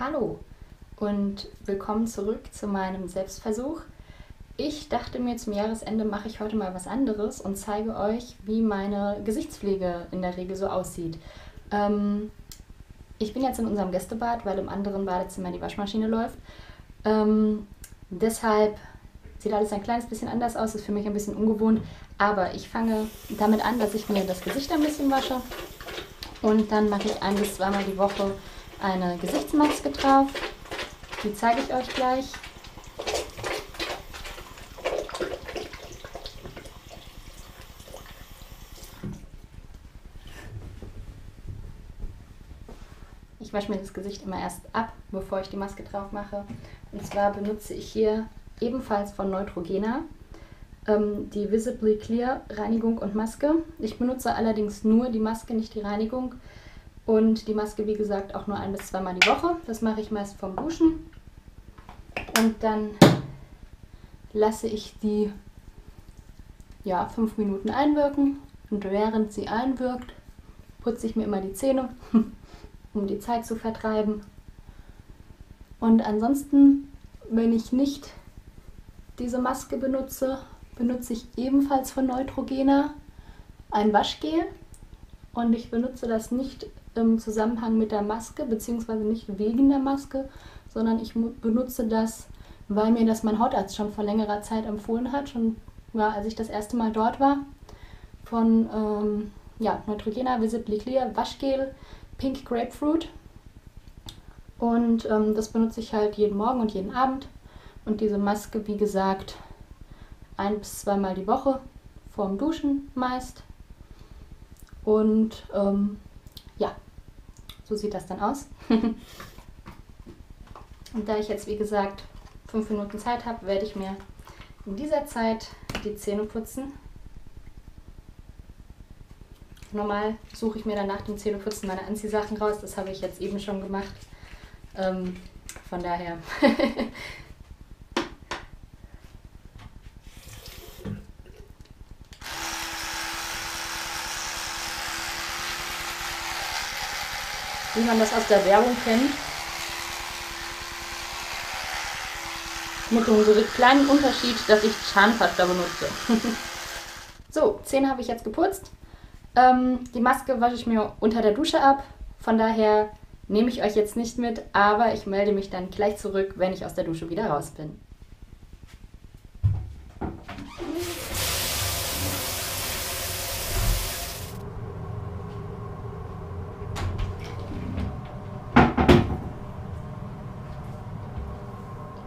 Hallo und willkommen zurück zu meinem Selbstversuch. Ich dachte mir, zum Jahresende mache ich heute mal was anderes und zeige euch, wie meine Gesichtspflege in der Regel so aussieht. Ähm, ich bin jetzt in unserem Gästebad, weil im anderen Badezimmer die Waschmaschine läuft. Ähm, deshalb sieht alles ein kleines bisschen anders aus, ist für mich ein bisschen ungewohnt. Aber ich fange damit an, dass ich mir das Gesicht ein bisschen wasche. Und dann mache ich ein bis zweimal die Woche eine Gesichtsmaske drauf. Die zeige ich euch gleich. Ich wasche mir das Gesicht immer erst ab, bevor ich die Maske drauf mache. Und zwar benutze ich hier ebenfalls von Neutrogena ähm, die Visibly Clear Reinigung und Maske. Ich benutze allerdings nur die Maske, nicht die Reinigung. Und die Maske, wie gesagt, auch nur ein bis zweimal die Woche. Das mache ich meist vom Duschen. Und dann lasse ich die ja, fünf Minuten einwirken. Und während sie einwirkt, putze ich mir immer die Zähne, um die Zeit zu vertreiben. Und ansonsten, wenn ich nicht diese Maske benutze, benutze ich ebenfalls von Neutrogena ein Waschgel. Und ich benutze das nicht im Zusammenhang mit der Maske, beziehungsweise nicht wegen der Maske, sondern ich benutze das, weil mir das mein Hautarzt schon vor längerer Zeit empfohlen hat, schon ja, als ich das erste Mal dort war, von ähm, ja, Neutrogena Visibly Clear Waschgel Pink Grapefruit. Und ähm, das benutze ich halt jeden Morgen und jeden Abend. Und diese Maske, wie gesagt, ein bis zweimal die Woche vorm Duschen meist. Und ähm, ja, so sieht das dann aus. Und da ich jetzt, wie gesagt, fünf Minuten Zeit habe, werde ich mir in dieser Zeit die Zähne putzen. Normal suche ich mir dann nach dem Zähneputzen meine Anziehsachen raus. Das habe ich jetzt eben schon gemacht. Ähm, von daher. Wie man das aus der Werbung kennt. Mit dem kleinen Unterschied, dass ich Zahnpasta benutze. so, Zähne habe ich jetzt geputzt. Ähm, die Maske wasche ich mir unter der Dusche ab. Von daher nehme ich euch jetzt nicht mit, aber ich melde mich dann gleich zurück, wenn ich aus der Dusche wieder raus bin.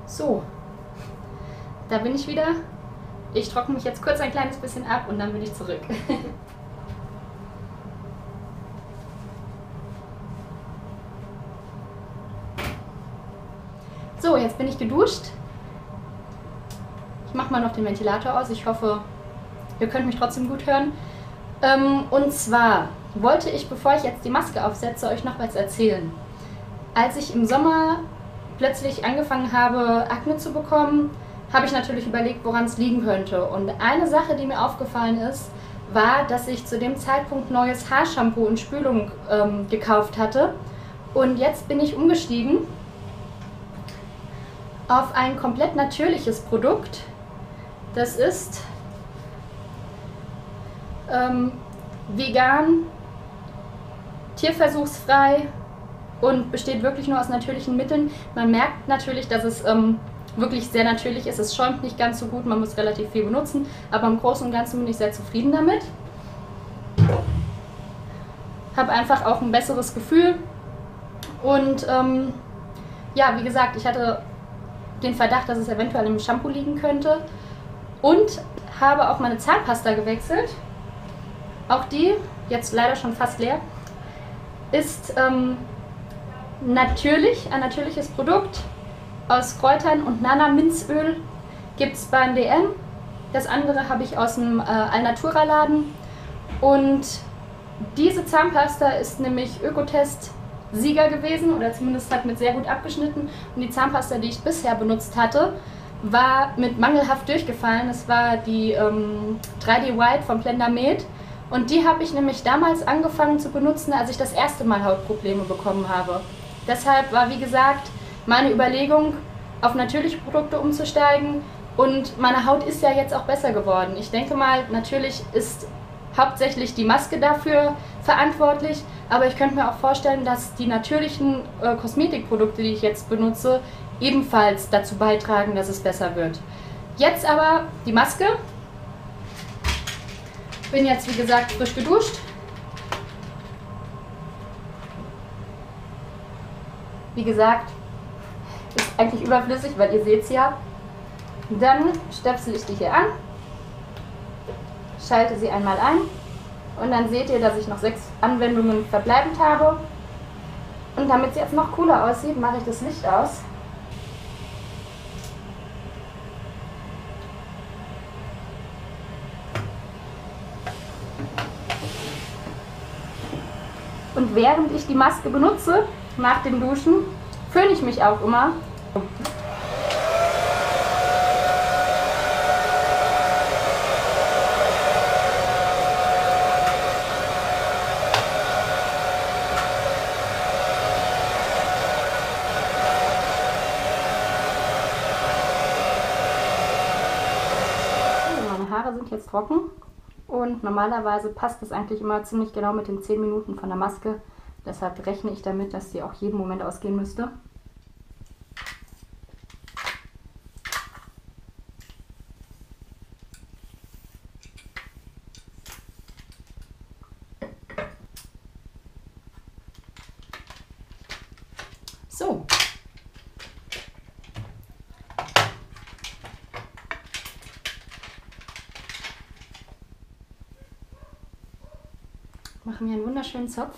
So, da bin ich wieder. Ich trockne mich jetzt kurz ein kleines bisschen ab und dann bin ich zurück. so, jetzt bin ich geduscht. Ich mache mal noch den Ventilator aus. Ich hoffe, ihr könnt mich trotzdem gut hören. Ähm, und zwar wollte ich, bevor ich jetzt die Maske aufsetze, euch noch was erzählen. Als ich im Sommer plötzlich angefangen habe, Akne zu bekommen, habe ich natürlich überlegt, woran es liegen könnte. Und eine Sache, die mir aufgefallen ist, war, dass ich zu dem Zeitpunkt neues Haarshampoo und Spülung ähm, gekauft hatte. Und jetzt bin ich umgestiegen auf ein komplett natürliches Produkt. Das ist ähm, vegan, tierversuchsfrei und besteht wirklich nur aus natürlichen Mitteln. Man merkt natürlich, dass es ähm, wirklich sehr natürlich ist. Es schäumt nicht ganz so gut, man muss relativ viel benutzen, aber im Großen und Ganzen bin ich sehr zufrieden damit. Habe einfach auch ein besseres Gefühl und ähm, ja, wie gesagt, ich hatte den Verdacht, dass es eventuell im Shampoo liegen könnte und habe auch meine Zahnpasta gewechselt. Auch die, jetzt leider schon fast leer, ist ähm, natürlich ein natürliches Produkt aus Kräutern und Nana-Minzöl gibt es beim DM. Das andere habe ich aus dem äh, Alnatura Laden. Und diese Zahnpasta ist nämlich Ökotest Sieger gewesen oder zumindest hat mit sehr gut abgeschnitten. Und die Zahnpasta, die ich bisher benutzt hatte, war mit mangelhaft durchgefallen. Es war die ähm, 3D White von Blender Med. Und die habe ich nämlich damals angefangen zu benutzen, als ich das erste Mal Hautprobleme bekommen habe. Deshalb war, wie gesagt, meine Überlegung, auf natürliche Produkte umzusteigen. Und meine Haut ist ja jetzt auch besser geworden. Ich denke mal, natürlich ist hauptsächlich die Maske dafür verantwortlich, aber ich könnte mir auch vorstellen, dass die natürlichen äh, Kosmetikprodukte, die ich jetzt benutze, ebenfalls dazu beitragen, dass es besser wird. Jetzt aber die Maske. Bin jetzt wie gesagt frisch geduscht. Wie gesagt, eigentlich überflüssig, weil ihr seht es ja. Dann stöpsel ich die hier an, schalte sie einmal ein und dann seht ihr, dass ich noch sechs Anwendungen verbleibend habe. Und damit sie jetzt noch cooler aussieht, mache ich das Licht aus. Und während ich die Maske benutze, nach dem Duschen, föhne ich mich auch immer. Meine Haare sind jetzt trocken und normalerweise passt es eigentlich immer ziemlich genau mit den 10 Minuten von der Maske. Deshalb rechne ich damit, dass sie auch jeden Moment ausgehen müsste. So. Machen wir einen wunderschönen Zopf.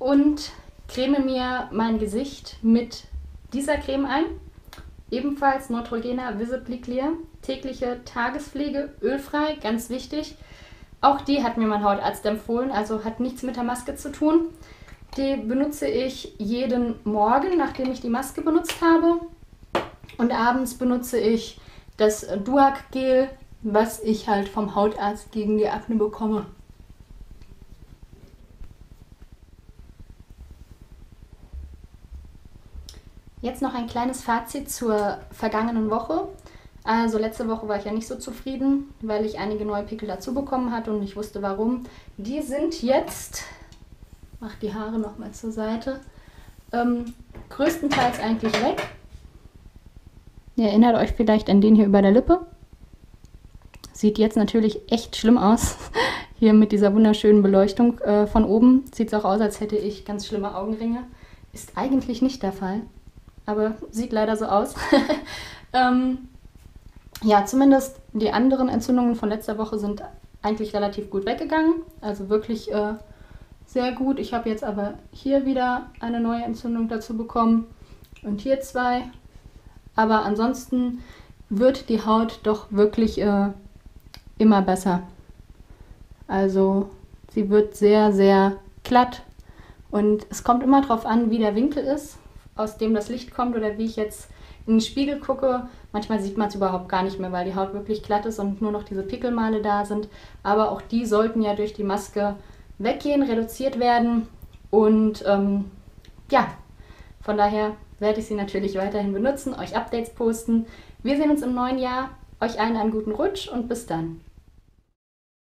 und creme mir mein Gesicht mit dieser Creme ein. Ebenfalls Neutrogena Visibly Clear. Tägliche Tagespflege, ölfrei, ganz wichtig. Auch die hat mir mein Hautarzt empfohlen, also hat nichts mit der Maske zu tun. Die benutze ich jeden Morgen, nachdem ich die Maske benutzt habe. Und abends benutze ich das Duac Gel, was ich halt vom Hautarzt gegen die Akne bekomme. Jetzt noch ein kleines Fazit zur vergangenen Woche. Also letzte Woche war ich ja nicht so zufrieden, weil ich einige neue Pickel dazu bekommen hatte und ich wusste warum. Die sind jetzt, mach die Haare nochmal zur Seite, ähm, größtenteils eigentlich weg. Ihr erinnert euch vielleicht an den hier über der Lippe. Sieht jetzt natürlich echt schlimm aus. Hier mit dieser wunderschönen Beleuchtung äh, von oben sieht es auch aus, als hätte ich ganz schlimme Augenringe. Ist eigentlich nicht der Fall aber sieht leider so aus. ähm, ja, zumindest die anderen Entzündungen von letzter Woche sind eigentlich relativ gut weggegangen. Also wirklich äh, sehr gut. Ich habe jetzt aber hier wieder eine neue Entzündung dazu bekommen und hier zwei. Aber ansonsten wird die Haut doch wirklich äh, immer besser. Also sie wird sehr, sehr glatt und es kommt immer darauf an, wie der Winkel ist aus dem das Licht kommt oder wie ich jetzt in den Spiegel gucke. Manchmal sieht man es überhaupt gar nicht mehr, weil die Haut wirklich glatt ist und nur noch diese Pickelmale da sind. Aber auch die sollten ja durch die Maske weggehen, reduziert werden. Und ähm, ja, von daher werde ich sie natürlich weiterhin benutzen, euch Updates posten. Wir sehen uns im neuen Jahr. Euch allen einen guten Rutsch und bis dann.